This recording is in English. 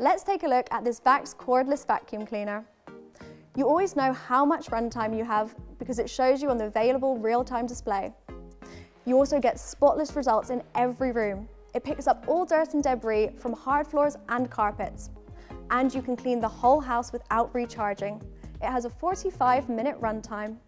Let's take a look at this Vax cordless vacuum cleaner. You always know how much runtime you have because it shows you on the available real-time display. You also get spotless results in every room. It picks up all dirt and debris from hard floors and carpets. And you can clean the whole house without recharging. It has a 45 minute runtime.